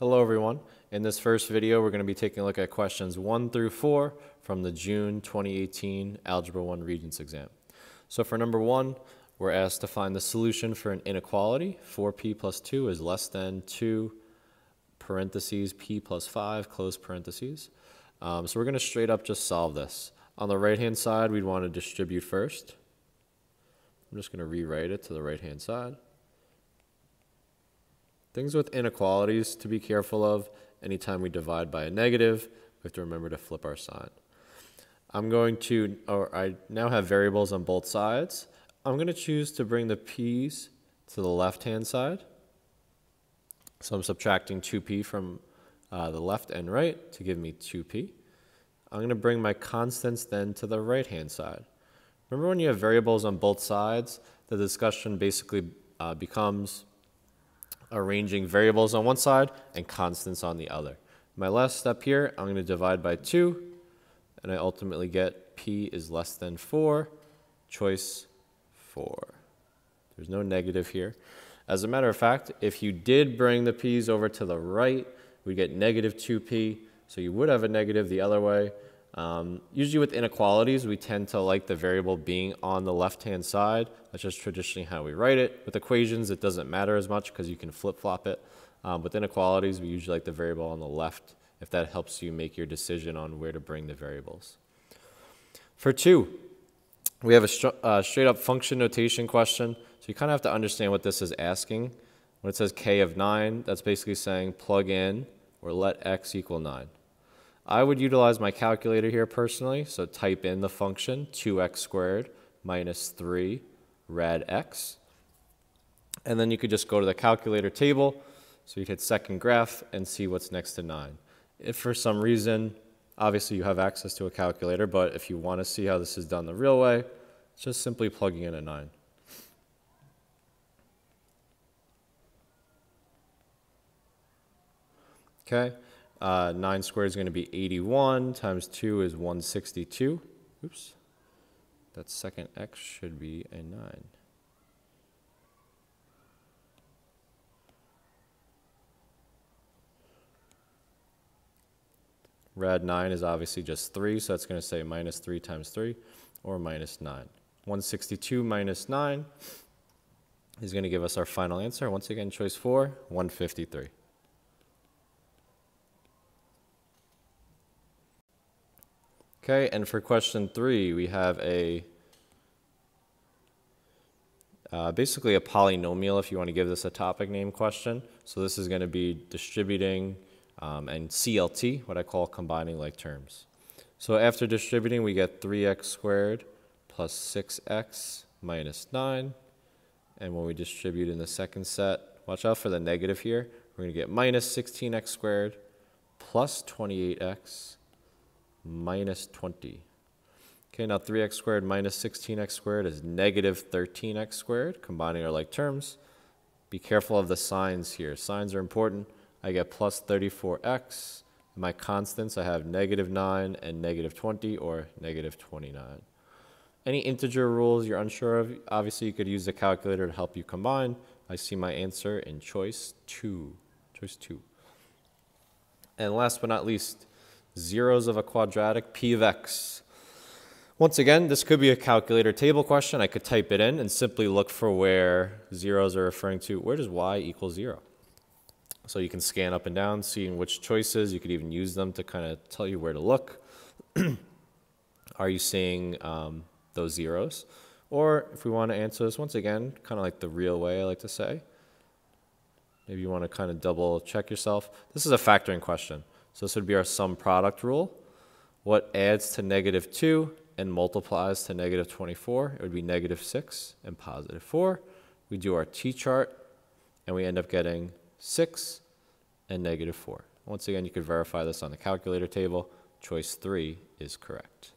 Hello everyone. In this first video, we're going to be taking a look at questions 1 through 4 from the June 2018 Algebra 1 Regents exam. So for number 1, we're asked to find the solution for an inequality. 4p plus 2 is less than 2 parentheses p plus 5 close parentheses. Um, so we're going to straight up just solve this. On the right hand side, we'd want to distribute first. I'm just going to rewrite it to the right hand side. Things with inequalities to be careful of. Anytime we divide by a negative, we have to remember to flip our sign. I'm going to, or I now have variables on both sides. I'm going to choose to bring the p's to the left-hand side. So I'm subtracting 2p from uh, the left and right to give me 2p. I'm going to bring my constants then to the right-hand side. Remember when you have variables on both sides, the discussion basically uh, becomes arranging variables on one side and constants on the other. My last step here, I'm going to divide by 2, and I ultimately get p is less than 4, choice 4. There's no negative here. As a matter of fact, if you did bring the p's over to the right, we get negative 2p, so you would have a negative the other way. Um, usually with inequalities, we tend to like the variable being on the left-hand side. That's just traditionally how we write it. With equations, it doesn't matter as much because you can flip-flop it. Um, with inequalities, we usually like the variable on the left if that helps you make your decision on where to bring the variables. For two, we have a uh, straight-up function notation question. So you kind of have to understand what this is asking. When it says k of 9, that's basically saying plug in or let x equal 9. I would utilize my calculator here personally, so type in the function 2x squared minus 3 rad x. And then you could just go to the calculator table, so you'd hit second graph and see what's next to 9. If for some reason, obviously you have access to a calculator, but if you want to see how this is done the real way, it's just simply plugging in a 9. Okay. Uh, 9 squared is going to be 81 times 2 is 162. Oops. That second x should be a 9. Rad 9 is obviously just 3, so that's going to say minus 3 times 3, or minus 9. 162 minus 9 is going to give us our final answer. Once again, choice 4, 153. Okay, and for question three, we have a uh, basically a polynomial if you want to give this a topic name question. So this is going to be distributing um, and CLT, what I call combining like terms. So after distributing, we get 3x squared plus 6x minus 9. And when we distribute in the second set, watch out for the negative here. We're going to get minus 16x squared plus 28x minus 20. Okay, now 3x squared minus 16x squared is negative 13x squared, combining our like terms. Be careful of the signs here. Signs are important. I get plus 34x. My constants, I have negative 9 and negative 20 or negative 29. Any integer rules you're unsure of, obviously you could use the calculator to help you combine. I see my answer in choice 2. Choice 2. And last but not least, zeros of a quadratic, p of x. Once again, this could be a calculator table question. I could type it in and simply look for where zeros are referring to. Where does y equal zero? So you can scan up and down, seeing which choices. You could even use them to kind of tell you where to look. are you seeing um, those zeros? Or if we want to answer this, once again, kind of like the real way I like to say, maybe you want to kind of double check yourself. This is a factoring question. So this would be our sum product rule. What adds to negative 2 and multiplies to negative 24? It would be negative 6 and positive 4. We do our t-chart, and we end up getting 6 and negative 4. Once again, you could verify this on the calculator table. Choice 3 is correct.